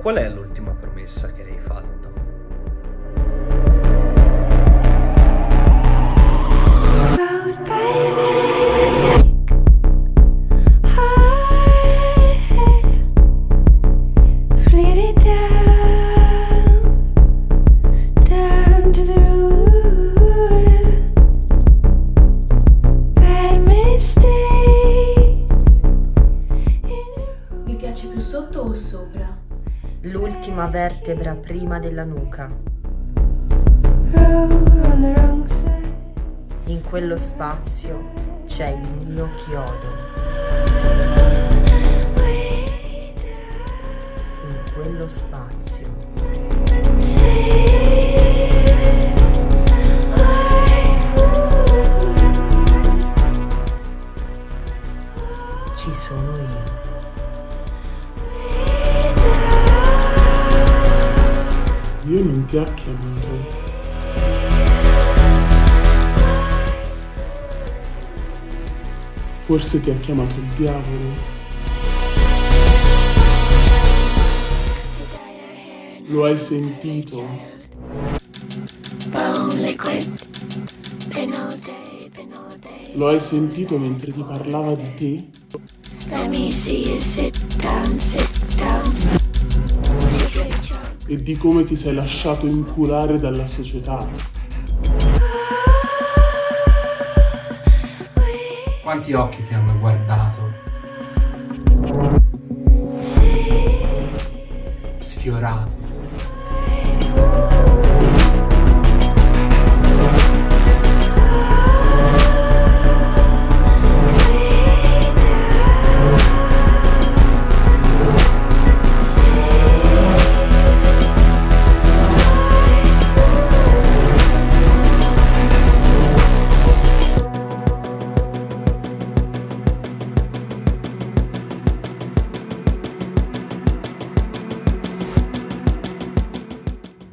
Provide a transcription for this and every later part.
Qual è l'ultima promessa che hai fatto? Mi piace più sotto o sopra? L'ultima vertebra prima della nuca. In quello spazio c'è il mio chiodo. In quello spazio. Ci sono io. Dio non ti ha chiamato. Forse ti ha chiamato il diavolo. Lo hai sentito? Lo hai sentito mentre ti parlava di te? E di come ti sei lasciato inculare dalla società? Quanti occhi ti hanno guardato? Sfiorato.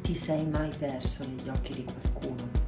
ti sei mai perso negli occhi di qualcuno?